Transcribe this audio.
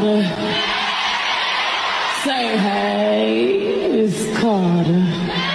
Carter. Say hey, Miss Carter.